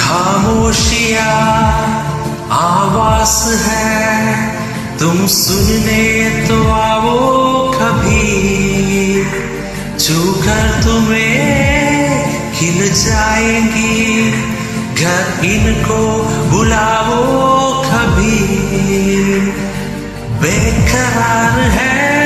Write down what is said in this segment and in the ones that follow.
खामोशिया आवास है। तुम सुनने तो आओ कभी। छूकर तुम्हें खिल जाएँगी घर इनको बुलाओ कभी। बेकरार है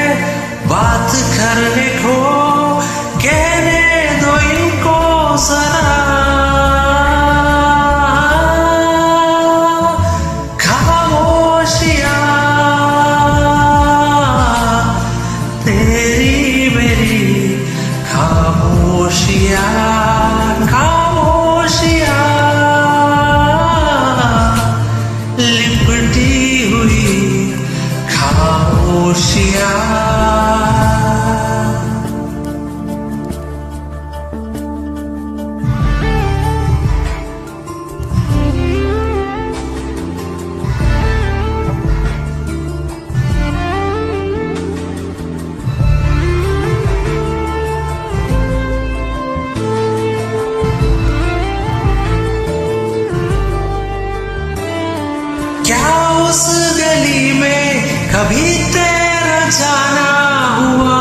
उस गली में कभी तेरा जाना हुआ।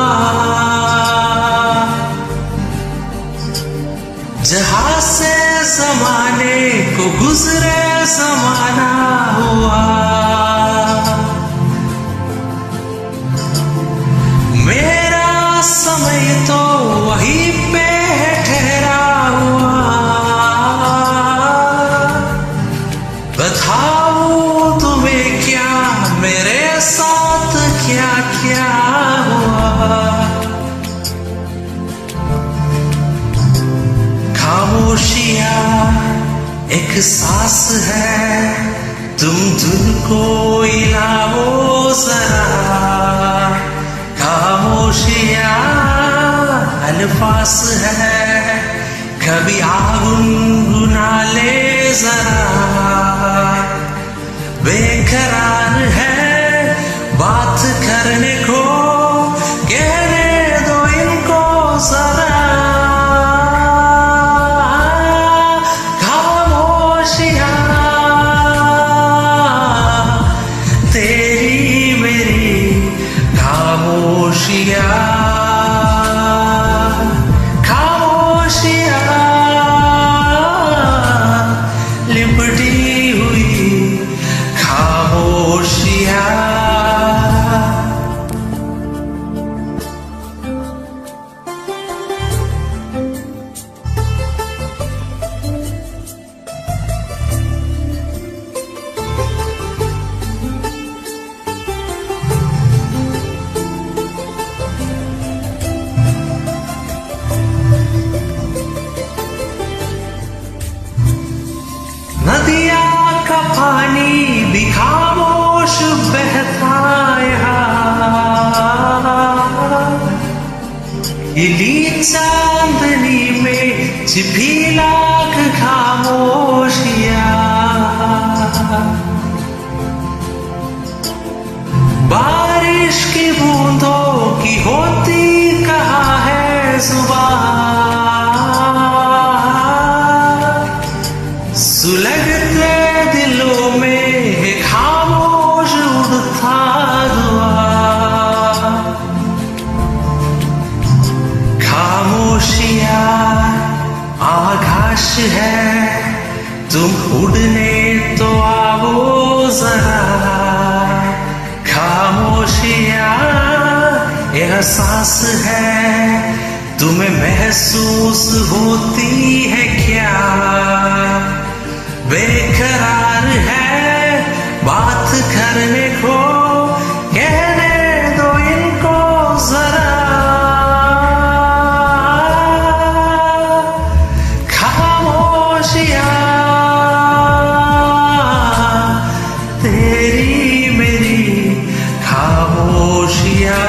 जहाँ से जमाने को गुजरे समाना हुआ। मेरा समय तो वही पे है ठहरा हुआ। क्या मेरे साथ क्या क्या हुआ? खामोशिया एक सांस है। तुम धुन को इलाओ जरा। खामोशिया अल्फास है। कभी आगुनगुना ले जरा। बेकरार छिपी लाख खामोशिया। बारिश की बूंदों की होती कहा है सुबह? एहसास है, तुम्हें महसूस होती है क्या? बेकरार है बात करने को, कहने दो इनको जरा। खामोशिया, तेरी मेरी खामोशिया।